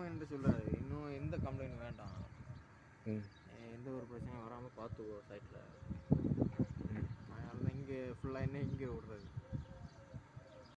இன்னும் என்று சொல்கிறாரு இன்னும் எந்த கம்ப்ளைண்ட் வேண்டாம். எந்த ஒரு பிரச்சனையும் வராமல் பார்த்துக்கோ சைட்டில் அதனால தான் இங்கே ஃபுல்லாக என்ன இங்கே விடுறது.